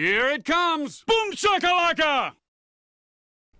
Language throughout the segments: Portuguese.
Here it comes! Boom shakalaka!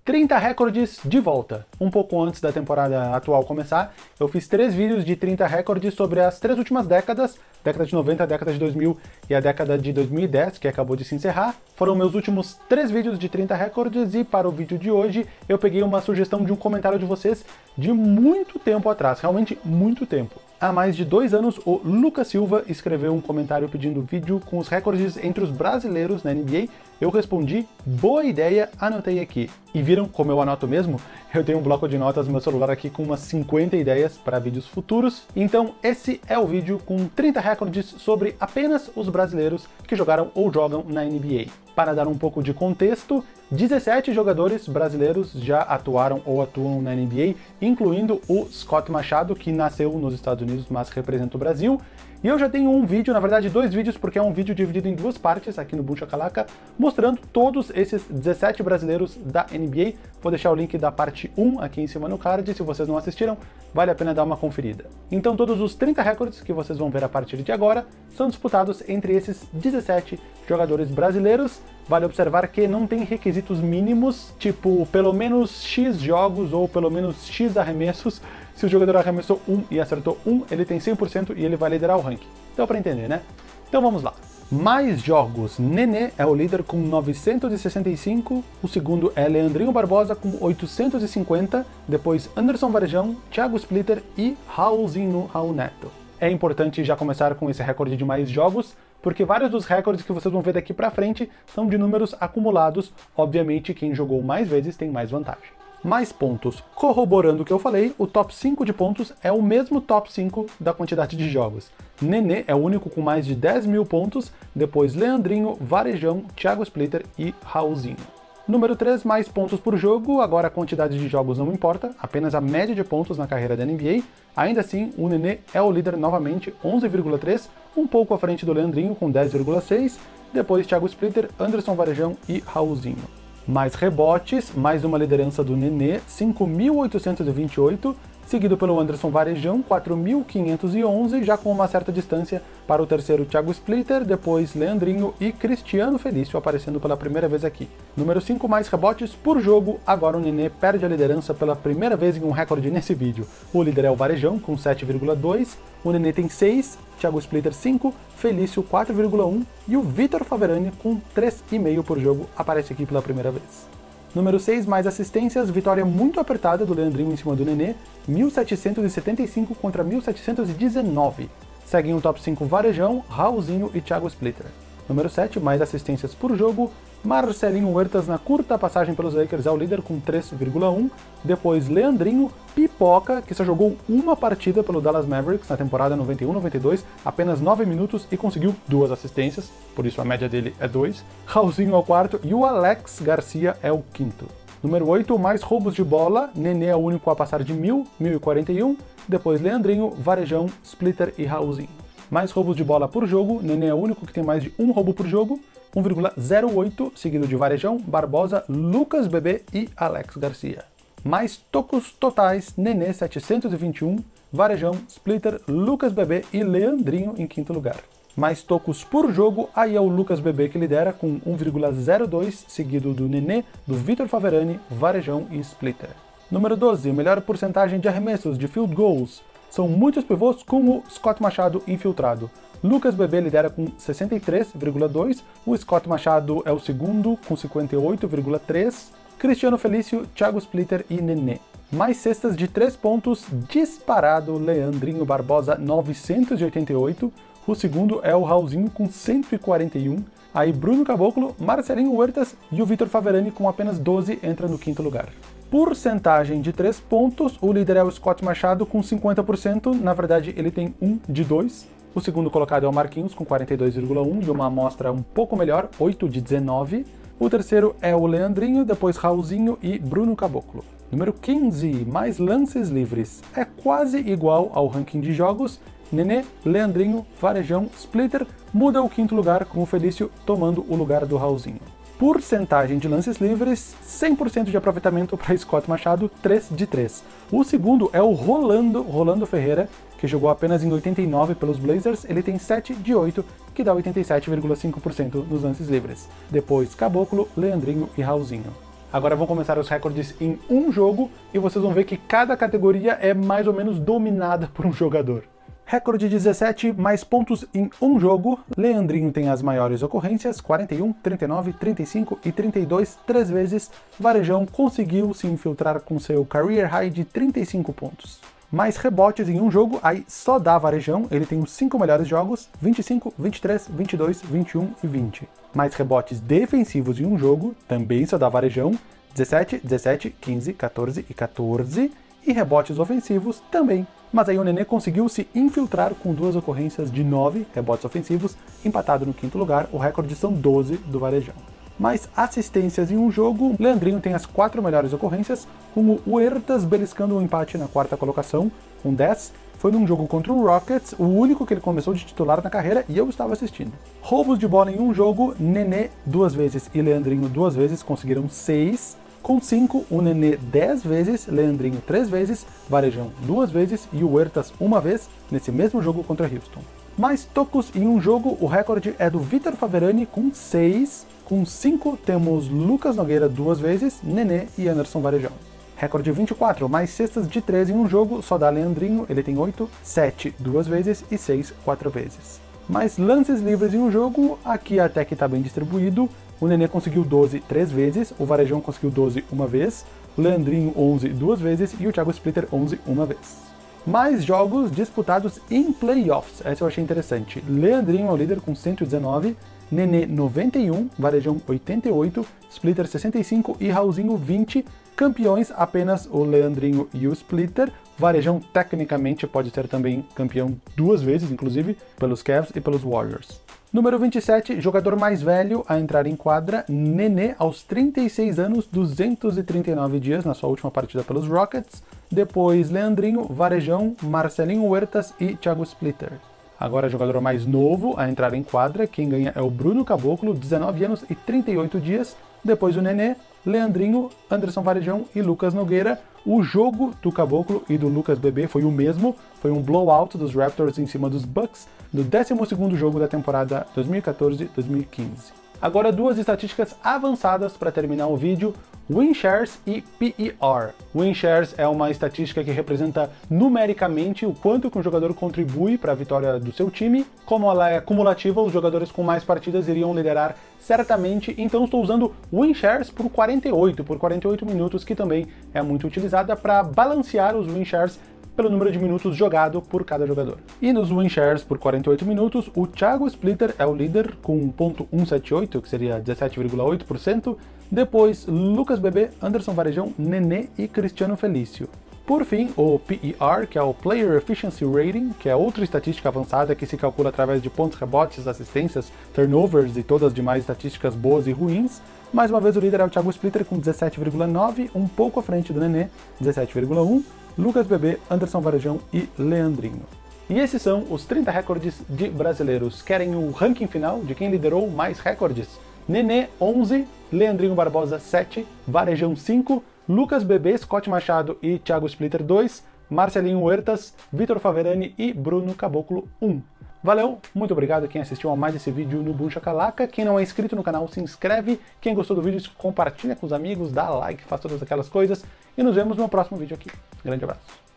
30 recordes de volta. Um pouco antes da temporada atual começar, eu fiz três vídeos de 30 recordes sobre as três últimas décadas, década de 90, década de 2000 e a década de 2010, que acabou de se encerrar. Foram meus últimos três vídeos de 30 recordes e para o vídeo de hoje eu peguei uma sugestão de um comentário de vocês de muito tempo atrás, realmente muito tempo. Há mais de dois anos, o Lucas Silva escreveu um comentário pedindo vídeo com os recordes entre os brasileiros na NBA. Eu respondi, boa ideia, anotei aqui. E viram como eu anoto mesmo? Eu tenho um bloco de notas no meu celular aqui com umas 50 ideias para vídeos futuros. Então esse é o vídeo com 30 recordes sobre apenas os brasileiros que jogaram ou jogam na NBA. Para dar um pouco de contexto, 17 jogadores brasileiros já atuaram ou atuam na NBA, incluindo o Scott Machado, que nasceu nos Estados Unidos, mas representa o Brasil. E eu já tenho um vídeo, na verdade dois vídeos, porque é um vídeo dividido em duas partes aqui no Buncha Calaca, mostrando todos esses 17 brasileiros da NBA. Vou deixar o link da parte 1 aqui em cima no card, se vocês não assistiram, vale a pena dar uma conferida. Então todos os 30 recordes que vocês vão ver a partir de agora são disputados entre esses 17 jogadores brasileiros. Vale observar que não tem requisitos mínimos, tipo pelo menos X jogos ou pelo menos X arremessos. Se o jogador arremessou 1 e acertou 1, ele tem 100% e ele vai liderar o ranking. Deu para entender, né? Então vamos lá. Mais jogos. Nenê é o líder com 965, o segundo é Leandrinho Barbosa com 850, depois Anderson Varejão, Thiago Splitter e Raulzinho Raul Neto. É importante já começar com esse recorde de mais jogos, porque vários dos recordes que vocês vão ver daqui pra frente são de números acumulados, obviamente quem jogou mais vezes tem mais vantagem mais pontos. Corroborando o que eu falei, o top 5 de pontos é o mesmo top 5 da quantidade de jogos. Nenê é o único com mais de 10 mil pontos, depois Leandrinho, Varejão, Thiago Splitter e Raulzinho. Número 3, mais pontos por jogo, agora a quantidade de jogos não importa, apenas a média de pontos na carreira da NBA. Ainda assim, o Nenê é o líder novamente, 11,3, um pouco à frente do Leandrinho com 10,6, depois Thiago Splitter, Anderson Varejão e Raulzinho. Mais rebotes, mais uma liderança do Nenê, 5.828, seguido pelo Anderson Varejão, 4.511, já com uma certa distância para o terceiro Thiago Splitter, depois Leandrinho e Cristiano Felício aparecendo pela primeira vez aqui. Número 5, mais rebotes por jogo, agora o Nenê perde a liderança pela primeira vez em um recorde nesse vídeo. O líder é o Varejão, com 7,2, o Nenê tem 6, Thiago Splitter 5, Felício 4,1 e o Vitor Faverani com 3,5 por jogo aparece aqui pela primeira vez. Número 6, mais assistências, vitória muito apertada do Leandrinho em cima do Nenê, 1775 contra 1719. Seguem o top 5 Varejão, Raulzinho e Thiago Splitter. Número 7, mais assistências por jogo, Marcelinho Huertas na curta passagem pelos Lakers é o líder com 3,1. Depois Leandrinho Pipoca, que só jogou uma partida pelo Dallas Mavericks na temporada 91-92, apenas 9 minutos e conseguiu duas assistências, por isso a média dele é 2. Raulzinho é o quarto e o Alex Garcia é o quinto. Número 8, mais roubos de bola, Nenê é o único a passar de 1000, 1041, depois Leandrinho, Varejão, Splitter e Raulzinho. Mais roubos de bola por jogo, Nenê é o único que tem mais de um roubo por jogo, 1,08, seguido de Varejão, Barbosa, Lucas Bebê e Alex Garcia. Mais tocos totais, Nenê 721, Varejão, Splitter, Lucas Bebê e Leandrinho em quinto lugar. Mais tocos por jogo, aí é o Lucas Bebê que lidera com 1,02, seguido do Nenê, do Vitor Faverani, Varejão e Splitter. Número 12, melhor porcentagem de arremessos de field goals. São muitos pivôs com o Scott Machado infiltrado. Lucas Bebê lidera com 63,2, o Scott Machado é o segundo com 58,3, Cristiano Felício, Thiago Splitter e Nenê. Mais cestas de 3 pontos, disparado Leandrinho Barbosa 988, o segundo é o Raulzinho com 141, aí Bruno Caboclo, Marcelinho Huertas e o Vitor Faverani com apenas 12 entra no quinto lugar. Porcentagem de 3 pontos, o líder é o Scott Machado com 50%, na verdade ele tem 1 de 2, o segundo colocado é o Marquinhos, com 42,1 e uma amostra um pouco melhor, 8 de 19. O terceiro é o Leandrinho, depois Raulzinho e Bruno Caboclo. Número 15, mais lances livres. É quase igual ao ranking de jogos. Nenê, Leandrinho, Varejão, Splitter muda o quinto lugar com o Felício tomando o lugar do Raulzinho. Porcentagem de lances livres, 100% de aproveitamento para Scott Machado, 3 de 3. O segundo é o Rolando, Rolando Ferreira, que jogou apenas em 89 pelos Blazers, ele tem 7 de 8, que dá 87,5% nos lances livres. Depois Caboclo, Leandrinho e Raulzinho. Agora vão começar os recordes em um jogo e vocês vão ver que cada categoria é mais ou menos dominada por um jogador. Recorde 17, mais pontos em um jogo. Leandrinho tem as maiores ocorrências, 41, 39, 35 e 32, três vezes. Varejão conseguiu se infiltrar com seu career high de 35 pontos. Mais rebotes em um jogo, aí só dá Varejão, ele tem os 5 melhores jogos, 25, 23, 22, 21 e 20. Mais rebotes defensivos em um jogo, também só dá Varejão, 17, 17, 15, 14 e 14. E rebotes ofensivos também mas aí o Nenê conseguiu se infiltrar com duas ocorrências de 9 rebotes ofensivos, empatado no quinto lugar, o recorde são 12 do Varejão. Mais assistências em um jogo, Leandrinho tem as quatro melhores ocorrências, com o Huertas beliscando um empate na quarta colocação, com 10, foi num jogo contra o Rockets, o único que ele começou de titular na carreira e eu estava assistindo. Roubos de bola em um jogo, Nenê duas vezes e Leandrinho duas vezes conseguiram 6, com 5, o Nenê 10 vezes, Leandrinho 3 vezes, Varejão 2 vezes e o Huertas uma vez nesse mesmo jogo contra Houston. Mais tocos em um jogo, o recorde é do Vitor Faverani com 6. Com 5 temos Lucas Nogueira duas vezes, Nenê e Anderson Varejão. Recorde 24, mais cestas de 13 em um jogo, só dá Leandrinho, ele tem 8, 7 duas vezes e 6 quatro vezes. Mais lances livres em um jogo, aqui até que está bem distribuído, o Nenê conseguiu 12 três vezes, o Varejão conseguiu 12 uma vez, o Leandrinho 11 duas vezes e o Thiago Splitter 11 uma vez. Mais jogos disputados em playoffs, essa eu achei interessante. Leandrinho é o líder com 119, Nenê 91, Varejão 88, Splitter 65 e Raulzinho 20. Campeões apenas o Leandrinho e o Splitter. Varejão tecnicamente pode ser também campeão duas vezes, inclusive, pelos Cavs e pelos Warriors. Número 27, jogador mais velho a entrar em quadra, Nenê, aos 36 anos, 239 dias na sua última partida pelos Rockets. Depois, Leandrinho, Varejão, Marcelinho Huertas e Thiago Splitter. Agora, jogador mais novo a entrar em quadra, quem ganha é o Bruno Caboclo, 19 anos e 38 dias. Depois, o Nenê, Leandrinho, Anderson Varejão e Lucas Nogueira. O jogo do Caboclo e do Lucas Bebê foi o mesmo, foi um blowout dos Raptors em cima dos Bucks no 12º jogo da temporada 2014-2015. Agora duas estatísticas avançadas para terminar o vídeo, Win Shares e PER. Win Shares é uma estatística que representa numericamente o quanto que um jogador contribui para a vitória do seu time. Como ela é cumulativa, os jogadores com mais partidas iriam liderar certamente, então estou usando Win Shares por 48, por 48 minutos, que também é muito utilizada para balancear os Win Shares pelo número de minutos jogado por cada jogador. E nos win shares por 48 minutos, o Thiago Splitter é o líder com 1.178, que seria 17,8%. Depois, Lucas Bebê, Anderson Varejão, Nenê e Cristiano Felício. Por fim, o PER, que é o Player Efficiency Rating, que é outra estatística avançada que se calcula através de pontos, rebotes, assistências, turnovers e todas as demais estatísticas boas e ruins. Mais uma vez, o líder é o Thiago Splitter com 17,9, um pouco à frente do Nenê, 17,1. Lucas Bebê, Anderson Varejão e Leandrinho. E esses são os 30 recordes de brasileiros. Querem o ranking final de quem liderou mais recordes? Nenê 11, Leandrinho Barbosa 7, Varejão 5, Lucas Bebê, Scott Machado e Thiago Splitter 2, Marcelinho Huertas, Vitor Faverani e Bruno Caboclo 1. Valeu, muito obrigado quem assistiu a mais esse vídeo no Buncha Calaca. Quem não é inscrito no canal, se inscreve. Quem gostou do vídeo, compartilha com os amigos, dá like, faz todas aquelas coisas. E nos vemos no próximo vídeo aqui. Grande abraço.